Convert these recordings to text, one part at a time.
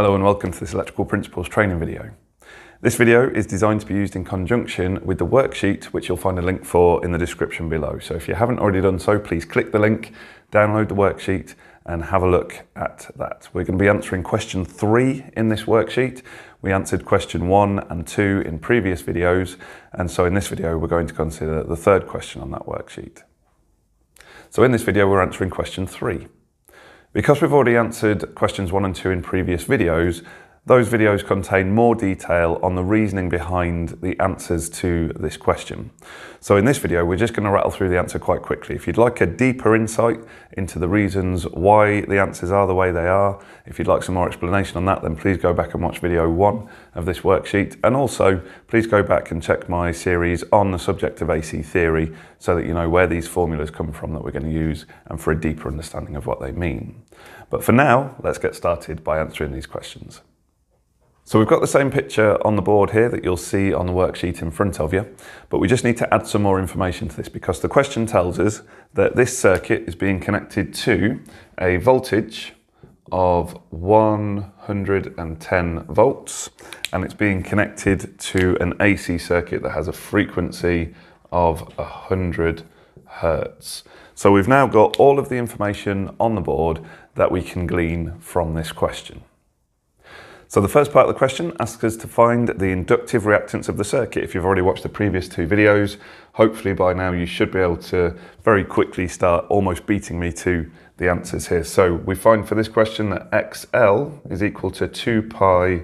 Hello and welcome to this Electrical Principles training video. This video is designed to be used in conjunction with the worksheet which you'll find a link for in the description below. So if you haven't already done so, please click the link, download the worksheet and have a look at that. We're going to be answering question three in this worksheet. We answered question one and two in previous videos and so in this video we're going to consider the third question on that worksheet. So in this video we're answering question three. Because we've already answered questions one and two in previous videos, those videos contain more detail on the reasoning behind the answers to this question. So in this video, we're just going to rattle through the answer quite quickly. If you'd like a deeper insight into the reasons why the answers are the way they are, if you'd like some more explanation on that, then please go back and watch video one of this worksheet. And also, please go back and check my series on the subject of AC theory so that you know where these formulas come from that we're going to use and for a deeper understanding of what they mean. But for now, let's get started by answering these questions. So we've got the same picture on the board here that you'll see on the worksheet in front of you, but we just need to add some more information to this because the question tells us that this circuit is being connected to a voltage of 110 volts and it's being connected to an AC circuit that has a frequency of 100 hertz. So we've now got all of the information on the board that we can glean from this question. So the first part of the question asks us to find the inductive reactance of the circuit. If you've already watched the previous two videos, hopefully by now you should be able to very quickly start almost beating me to the answers here. So we find for this question that XL is equal to 2 pi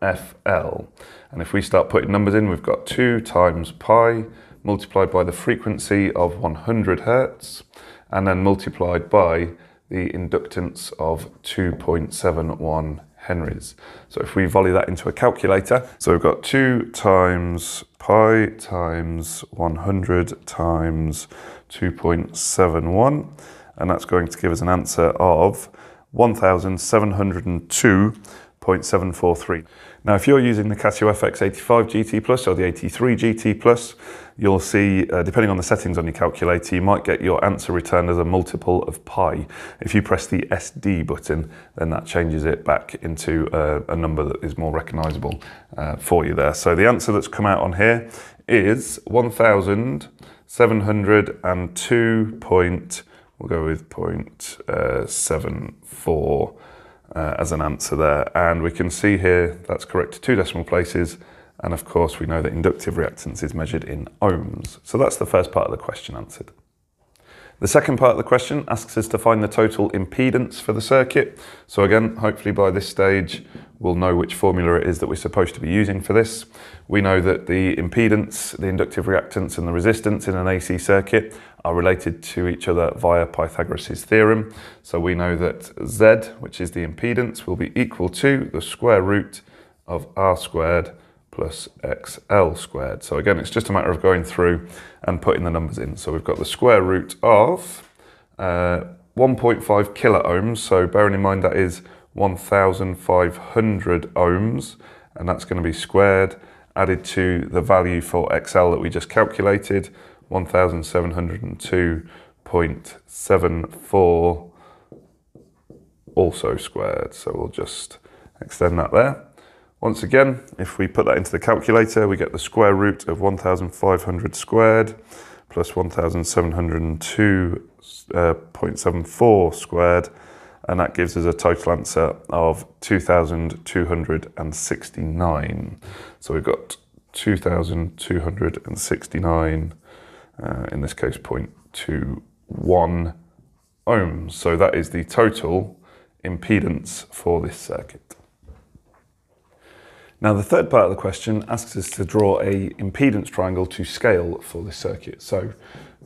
FL. And if we start putting numbers in, we've got 2 times pi multiplied by the frequency of 100 hertz and then multiplied by the inductance of 2.71 henries. So if we volley that into a calculator, so we've got 2 times pi times 100 times 2.71, and that's going to give us an answer of 1,702.743. Now, if you're using the Casio FX85 GT Plus or the 83 GT Plus, you'll see, uh, depending on the settings on your calculator, you might get your answer returned as a multiple of pi. If you press the SD button, then that changes it back into uh, a number that is more recognizable uh, for you there. So the answer that's come out on here is 1,702 point, we'll go with point uh, as an answer there. And we can see here that's correct to two decimal places. And of course, we know that inductive reactance is measured in ohms. So that's the first part of the question answered. The second part of the question asks us to find the total impedance for the circuit. So again, hopefully by this stage, we'll know which formula it is that we're supposed to be using for this. We know that the impedance, the inductive reactance and the resistance in an AC circuit are related to each other via Pythagoras' theorem. So we know that Z, which is the impedance, will be equal to the square root of R squared plus XL squared. So again, it's just a matter of going through and putting the numbers in. So we've got the square root of uh, 1.5 kilo ohms. So bearing in mind that is 1,500 ohms, and that's going to be squared, added to the value for XL that we just calculated, 1,702.74 also squared. So we'll just extend that there. Once again, if we put that into the calculator, we get the square root of 1,500 squared plus 1,702.74 uh, squared, and that gives us a total answer of 2,269. So we've got 2,269, uh, in this case 0.21 ohms. So that is the total impedance for this circuit. Now the third part of the question asks us to draw a impedance triangle to scale for this circuit. So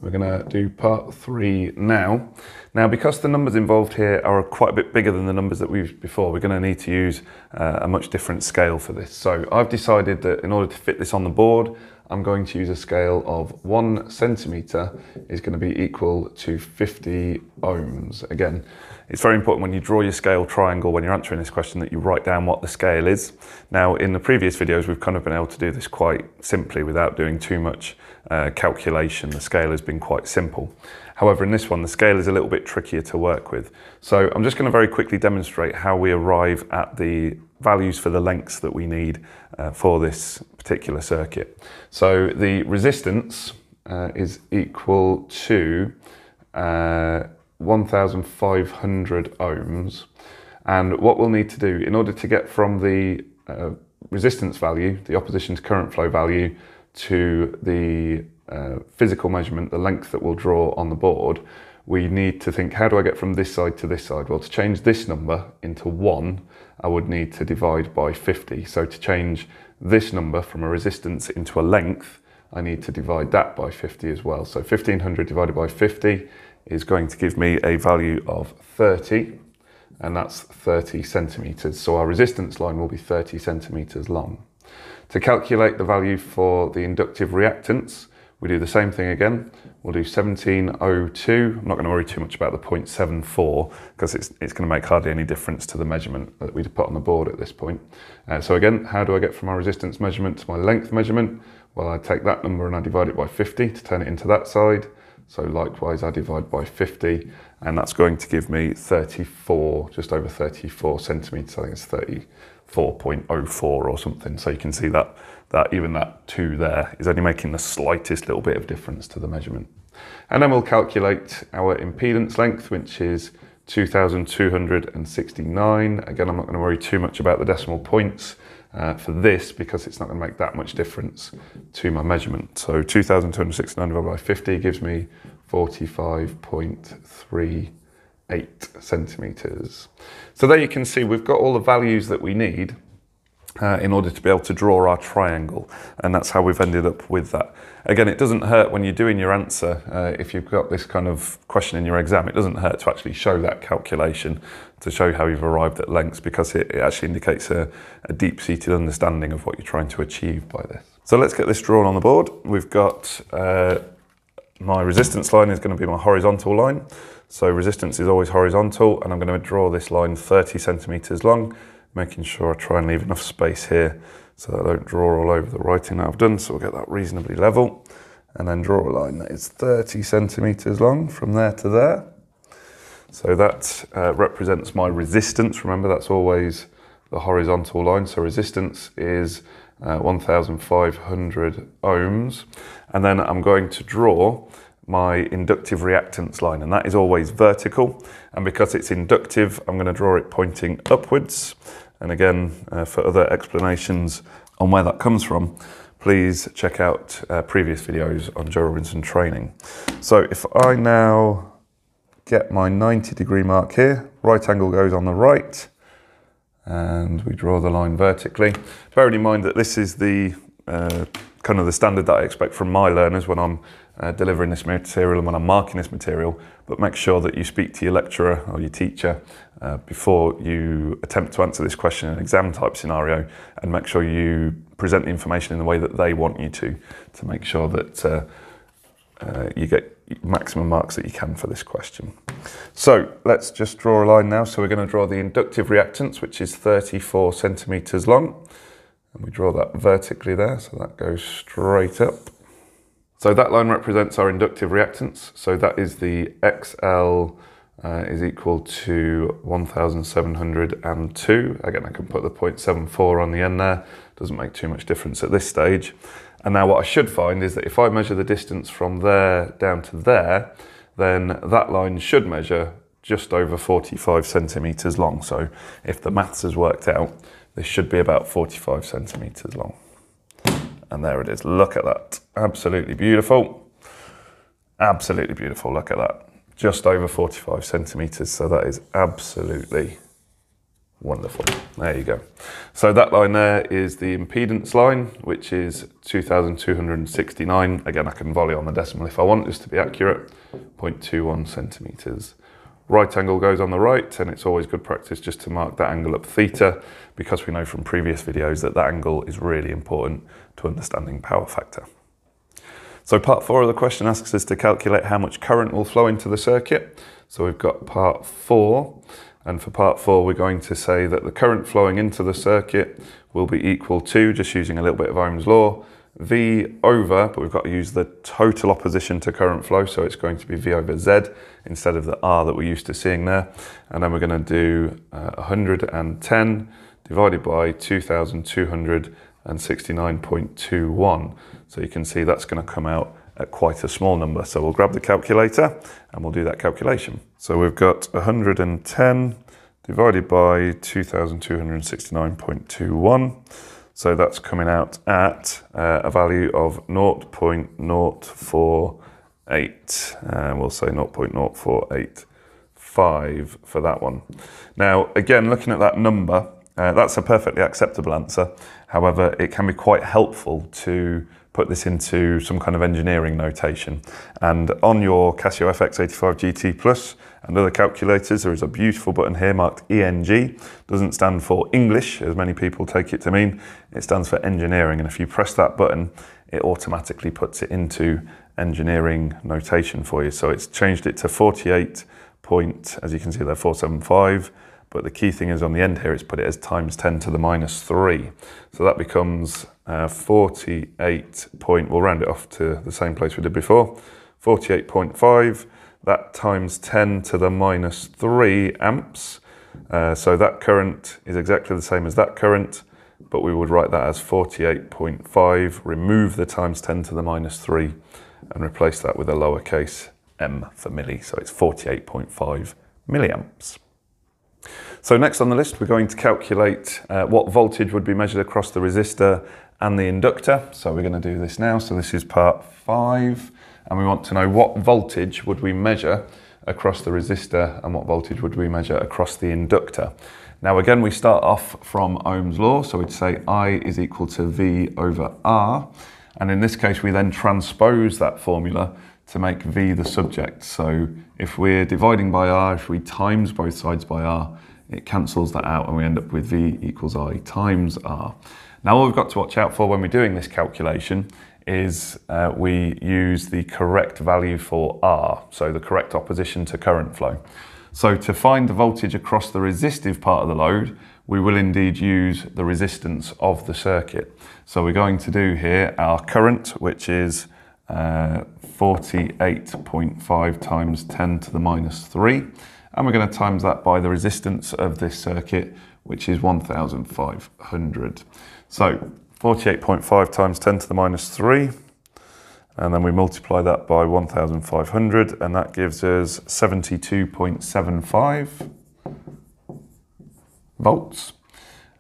we're going to do part three now. Now because the numbers involved here are quite a bit bigger than the numbers that we've used before, we're going to need to use uh, a much different scale for this. So I've decided that in order to fit this on the board, I'm going to use a scale of one centimetre is going to be equal to 50 ohms. Again, it's very important when you draw your scale triangle when you're answering this question that you write down what the scale is. Now, in the previous videos, we've kind of been able to do this quite simply without doing too much uh, calculation. The scale has been quite simple. However, in this one, the scale is a little bit trickier to work with. So I'm just going to very quickly demonstrate how we arrive at the values for the lengths that we need uh, for this particular circuit. So the resistance uh, is equal to uh, 1,500 ohms. And what we'll need to do in order to get from the uh, resistance value, the opposition to current flow value, to the uh, physical measurement, the length that we'll draw on the board, we need to think, how do I get from this side to this side? Well, to change this number into one, I would need to divide by 50. So to change this number from a resistance into a length, I need to divide that by 50 as well. So 1500 divided by 50 is going to give me a value of 30, and that's 30 centimeters. So our resistance line will be 30 centimeters long. To calculate the value for the inductive reactance, we do the same thing again. We'll do 1702. I'm not going to worry too much about the 0.74 because it's, it's going to make hardly any difference to the measurement that we'd put on the board at this point. Uh, so again, how do I get from my resistance measurement to my length measurement? Well, I take that number and I divide it by 50 to turn it into that side. So likewise, I divide by 50 and that's going to give me 34, just over 34 centimeters. I think it's 34.04 or something. So you can see that that even that two there is only making the slightest little bit of difference to the measurement. And then we'll calculate our impedance length, which is 2,269. Again, I'm not going to worry too much about the decimal points uh, for this because it's not going to make that much difference to my measurement. So 2,269 divided by 50 gives me 45.38 centimeters. So there you can see we've got all the values that we need uh, in order to be able to draw our triangle. And that's how we've ended up with that. Again, it doesn't hurt when you're doing your answer, uh, if you've got this kind of question in your exam, it doesn't hurt to actually show that calculation to show how you've arrived at lengths because it, it actually indicates a, a deep-seated understanding of what you're trying to achieve by this. So let's get this drawn on the board. We've got uh, my resistance line is going to be my horizontal line. So resistance is always horizontal and I'm going to draw this line 30 centimeters long making sure I try and leave enough space here so that I don't draw all over the writing that I've done. So we'll get that reasonably level and then draw a line that is 30 centimeters long from there to there. So that uh, represents my resistance. Remember, that's always the horizontal line. So resistance is uh, 1,500 ohms. And then I'm going to draw my inductive reactance line, and that is always vertical. And because it's inductive, I'm going to draw it pointing upwards. And again, uh, for other explanations on where that comes from, please check out uh, previous videos on Joe Robinson training. So if I now get my 90 degree mark here, right angle goes on the right, and we draw the line vertically. Bearing in mind that this is the uh, kind of the standard that I expect from my learners when I'm uh, delivering this material and when I'm marking this material, but make sure that you speak to your lecturer or your teacher uh, before you attempt to answer this question in an exam type scenario and make sure you present the information in the way that they want you to, to make sure that uh, uh you get maximum marks that you can for this question. So let's just draw a line now. So we're going to draw the inductive reactance, which is 34 centimetres long. And we draw that vertically there, so that goes straight up. So that line represents our inductive reactance. So that is the XL uh, is equal to 1702. Again, I can put the 0.74 on the end there. Doesn't make too much difference at this stage. And now what I should find is that if I measure the distance from there down to there, then that line should measure just over 45 centimeters long. So if the maths has worked out, this should be about 45 centimeters long. And there it is. Look at that. Absolutely beautiful. Absolutely beautiful. Look at that. Just over 45 centimeters. So that is absolutely wonderful. There you go. So that line there is the impedance line, which is 2,269. Again, I can volley on the decimal if I want this to be accurate. 0.21 centimeters. Right angle goes on the right, and it's always good practice just to mark that angle up theta, because we know from previous videos that that angle is really important to understanding power factor. So part four of the question asks us to calculate how much current will flow into the circuit. So we've got part four, and for part four, we're going to say that the current flowing into the circuit will be equal to, just using a little bit of Ohm's law, V over, but we've got to use the total opposition to current flow, so it's going to be V over Z instead of the R that we're used to seeing there. And then we're going to do uh, 110 divided by 2,269.21. So you can see that's going to come out at quite a small number. So we'll grab the calculator and we'll do that calculation. So we've got 110 divided by 2,269.21. So that's coming out at uh, a value of 0.048. And we'll say 0.0485 for that one. Now, again, looking at that number, uh, that's a perfectly acceptable answer. However, it can be quite helpful to put this into some kind of engineering notation. And on your Casio FX85 GT Plus and other calculators, there is a beautiful button here marked ENG. Doesn't stand for English, as many people take it to mean. It stands for engineering. And if you press that button, it automatically puts it into engineering notation for you. So it's changed it to 48 point, as you can see there, 475. But the key thing is on the end here, it's put it as times 10 to the minus 3. So that becomes uh, 48 point, we'll round it off to the same place we did before, 48.5, that times 10 to the minus 3 amps. Uh, so that current is exactly the same as that current, but we would write that as 48.5, remove the times 10 to the minus 3, and replace that with a lowercase m for milli. So it's 48.5 milliamps. So next on the list, we're going to calculate uh, what voltage would be measured across the resistor and the inductor. So we're going to do this now. So this is part five, and we want to know what voltage would we measure across the resistor and what voltage would we measure across the inductor. Now again, we start off from Ohm's law. So we'd say I is equal to V over R. And in this case, we then transpose that formula to make V the subject. So if we're dividing by R, if we times both sides by R, it cancels that out and we end up with V equals I times R. Now all we've got to watch out for when we're doing this calculation is uh, we use the correct value for R, so the correct opposition to current flow. So to find the voltage across the resistive part of the load, we will indeed use the resistance of the circuit. So we're going to do here our current, which is uh, 48.5 times 10 to the minus 3. And we're going to times that by the resistance of this circuit, which is 1,500. So 48.5 times 10 to the minus 3. And then we multiply that by 1,500, and that gives us 72.75 volts.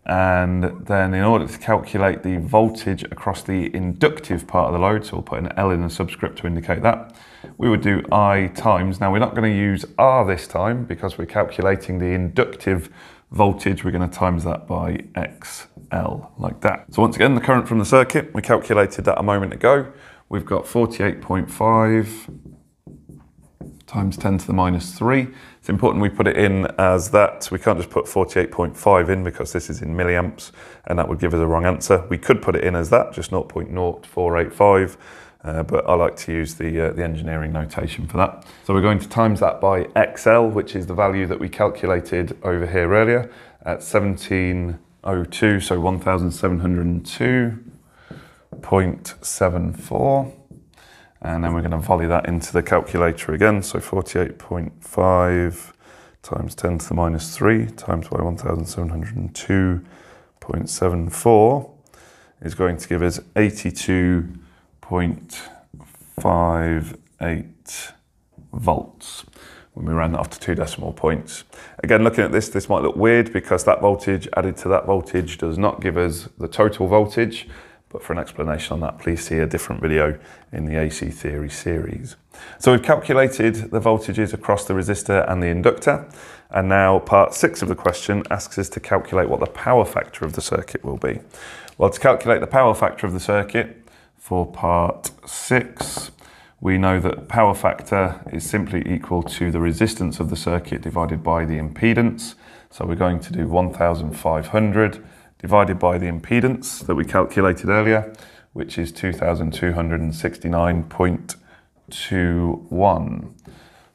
And then in order to calculate the voltage across the inductive part of the load, so we'll put an L in the subscript to indicate that, we would do I times. Now we're not going to use R this time because we're calculating the inductive voltage. We're going to times that by XL like that. So once again, the current from the circuit, we calculated that a moment ago. We've got 48.5 times 10 to the minus 3. It's important we put it in as that. We can't just put 48.5 in because this is in milliamps and that would give us a wrong answer. We could put it in as that, just 0.0485, uh, but I like to use the, uh, the engineering notation for that. So we're going to times that by XL, which is the value that we calculated over here earlier at 1702, so 1702.74 and then we're going to volley that into the calculator again. So 48.5 times 10 to the minus 3 times by 1702.74 is going to give us 82.58 volts when we round that off to two decimal points. Again, looking at this, this might look weird because that voltage added to that voltage does not give us the total voltage. But for an explanation on that, please see a different video in the AC Theory series. So we've calculated the voltages across the resistor and the inductor. And now part six of the question asks us to calculate what the power factor of the circuit will be. Well, to calculate the power factor of the circuit for part six, we know that power factor is simply equal to the resistance of the circuit divided by the impedance. So we're going to do 1,500 divided by the impedance that we calculated earlier, which is 2269.21.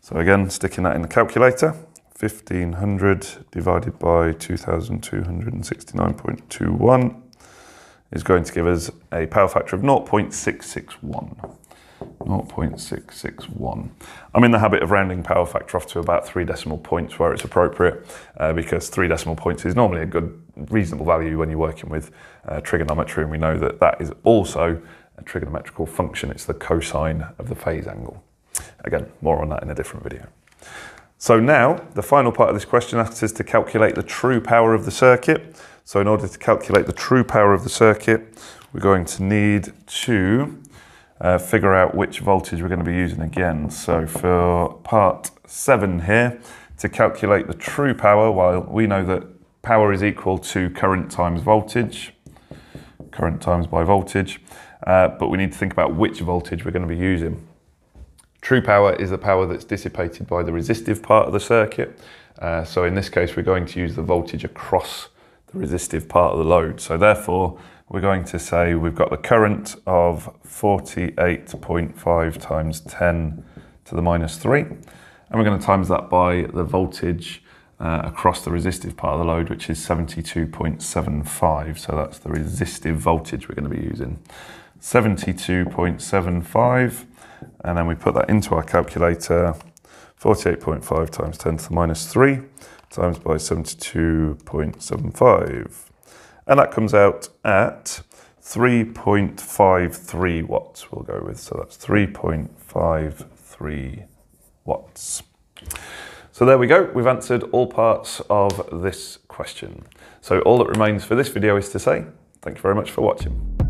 So again, sticking that in the calculator, 1500 divided by 2269.21 is going to give us a power factor of 0.661. 0.661. I'm in the habit of rounding power factor off to about three decimal points where it's appropriate uh, because three decimal points is normally a good, reasonable value when you're working with uh, trigonometry and we know that that is also a trigonometrical function. It's the cosine of the phase angle. Again, more on that in a different video. So now, the final part of this question asks us to calculate the true power of the circuit. So in order to calculate the true power of the circuit, we're going to need to uh, figure out which voltage we're going to be using again. So for part seven here, to calculate the true power, while we know that power is equal to current times voltage, current times by voltage, uh, but we need to think about which voltage we're going to be using. True power is the power that's dissipated by the resistive part of the circuit. Uh, so in this case, we're going to use the voltage across the resistive part of the load. So therefore, we're going to say we've got the current of 48.5 times 10 to the minus 3. And we're going to times that by the voltage uh, across the resistive part of the load, which is 72.75. So that's the resistive voltage we're going to be using. 72.75. And then we put that into our calculator. 48.5 times 10 to the minus 3 times by 72.75 and that comes out at 3.53 watts we'll go with. So that's 3.53 watts. So there we go, we've answered all parts of this question. So all that remains for this video is to say, thank you very much for watching.